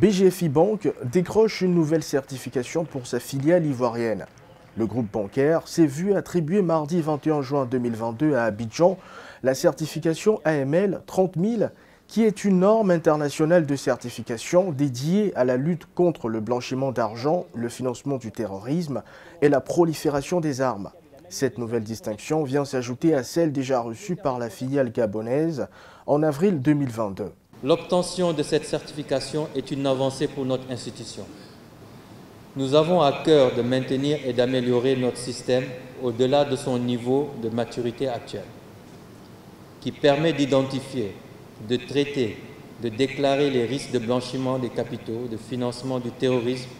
BGFI Bank décroche une nouvelle certification pour sa filiale ivoirienne. Le groupe bancaire s'est vu attribuer mardi 21 juin 2022 à Abidjan la certification AML 30 000 qui est une norme internationale de certification dédiée à la lutte contre le blanchiment d'argent, le financement du terrorisme et la prolifération des armes. Cette nouvelle distinction vient s'ajouter à celle déjà reçue par la filiale gabonaise en avril 2022. L'obtention de cette certification est une avancée pour notre institution. Nous avons à cœur de maintenir et d'améliorer notre système au-delà de son niveau de maturité actuel, qui permet d'identifier, de traiter, de déclarer les risques de blanchiment des capitaux, de financement du terrorisme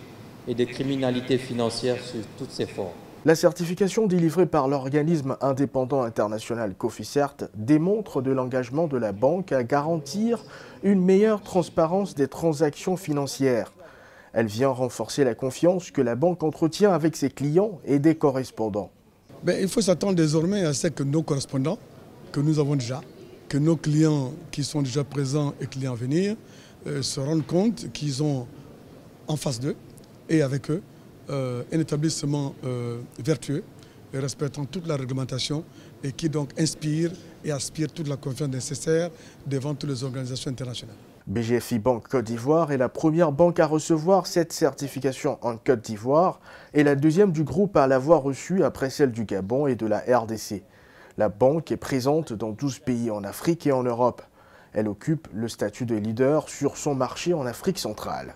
et de criminalité financière sous toutes ses formes. La certification délivrée par l'organisme indépendant international Cofficert démontre de l'engagement de la banque à garantir une meilleure transparence des transactions financières. Elle vient renforcer la confiance que la banque entretient avec ses clients et des correspondants. Ben, il faut s'attendre désormais à ce que nos correspondants, que nous avons déjà, que nos clients qui sont déjà présents et clients à venir, euh, se rendent compte qu'ils ont en face d'eux et avec eux euh, un établissement euh, vertueux respectant toute la réglementation et qui donc inspire et aspire toute la confiance nécessaire devant toutes les organisations internationales. BGFI Banque Côte d'Ivoire est la première banque à recevoir cette certification en Côte d'Ivoire et la deuxième du groupe à l'avoir reçue après celle du Gabon et de la RDC. La banque est présente dans 12 pays en Afrique et en Europe. Elle occupe le statut de leader sur son marché en Afrique centrale.